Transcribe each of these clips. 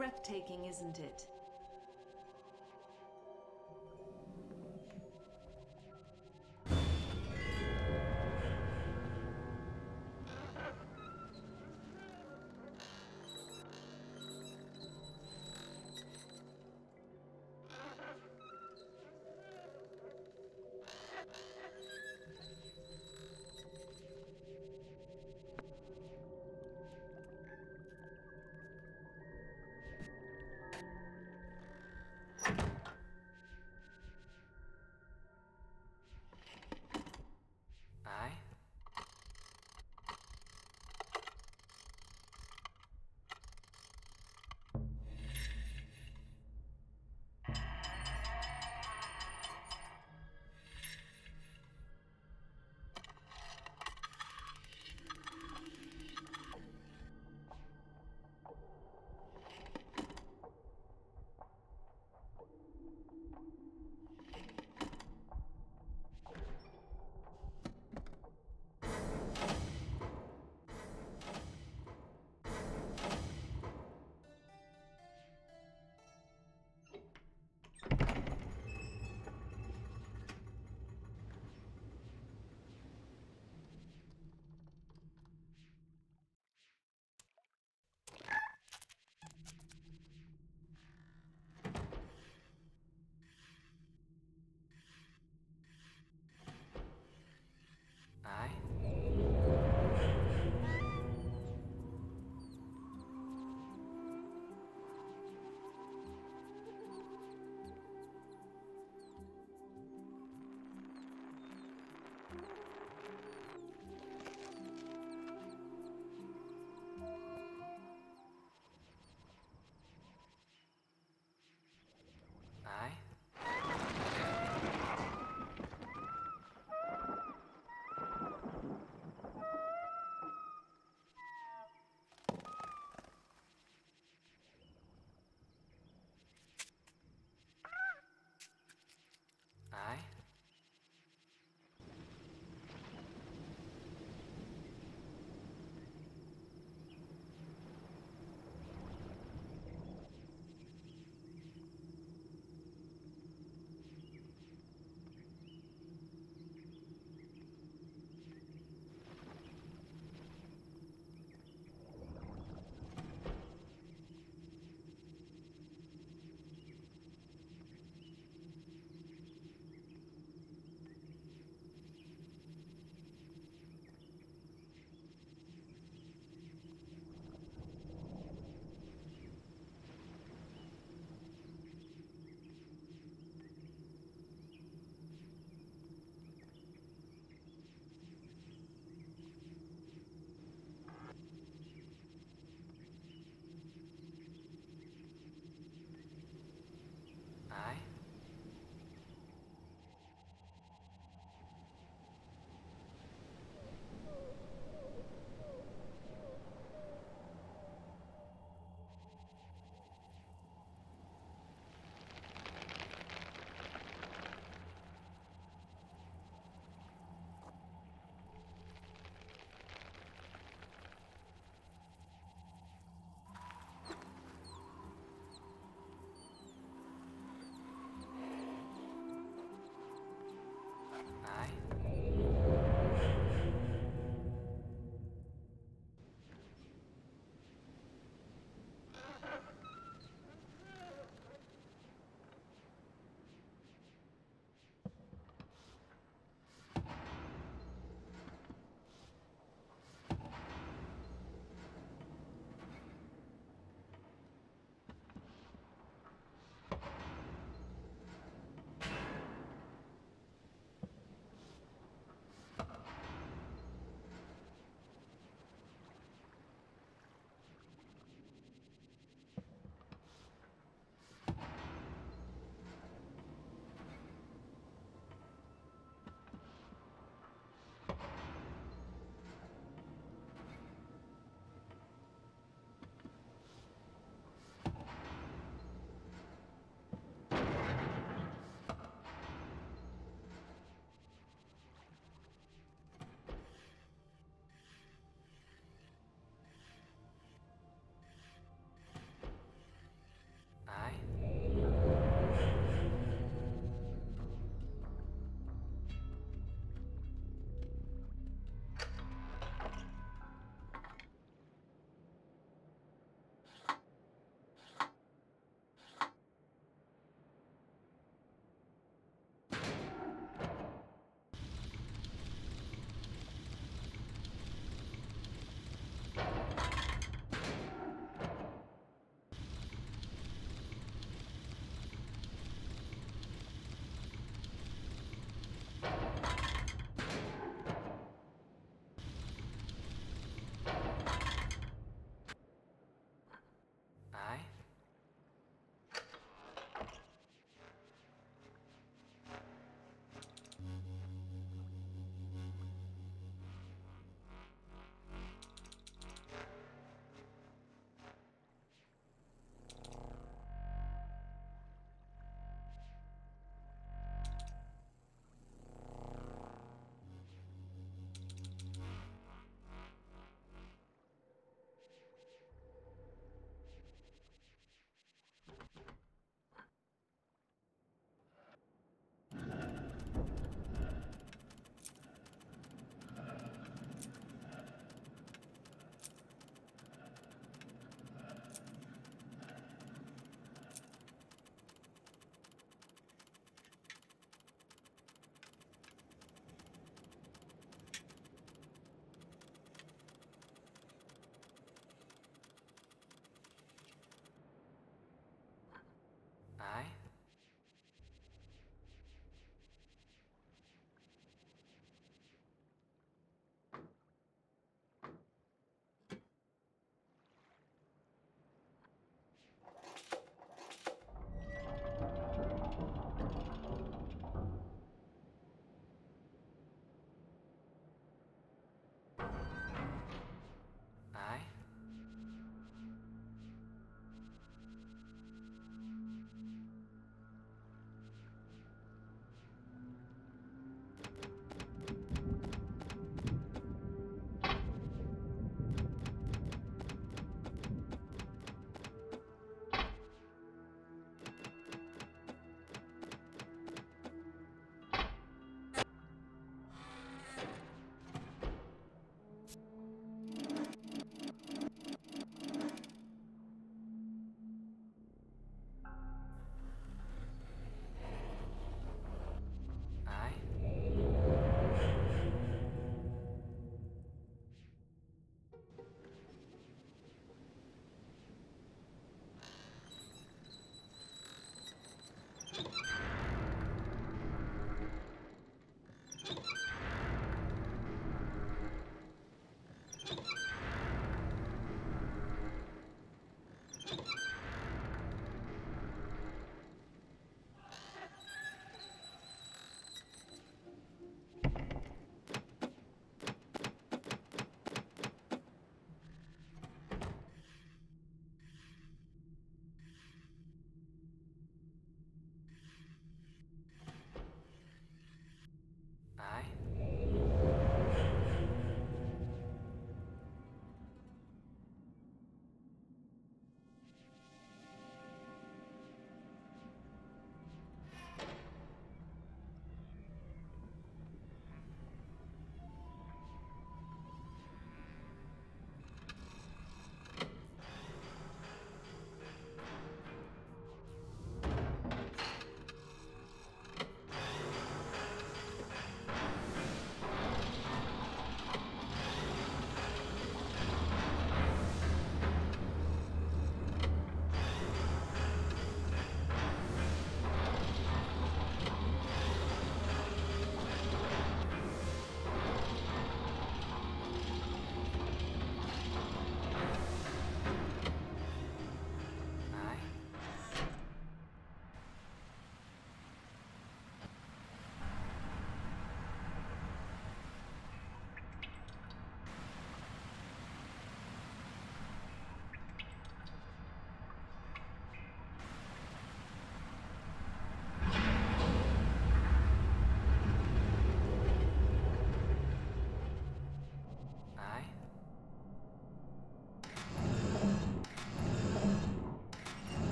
Breathtaking, isn't it?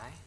Aye.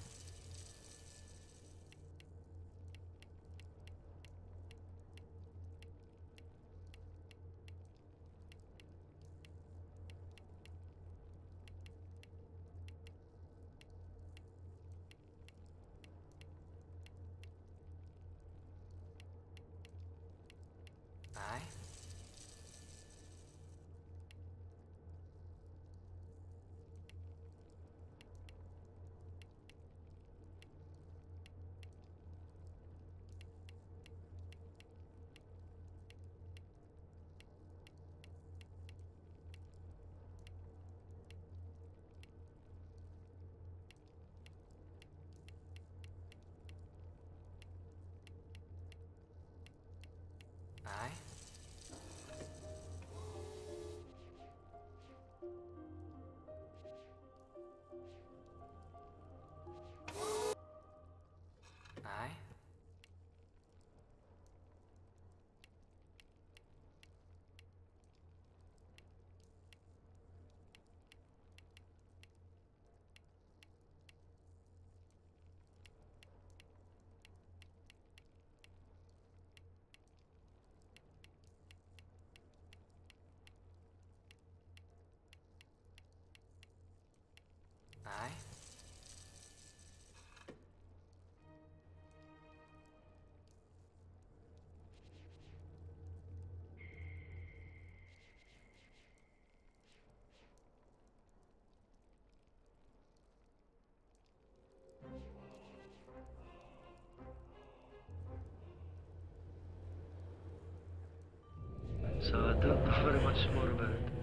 Very much more about it.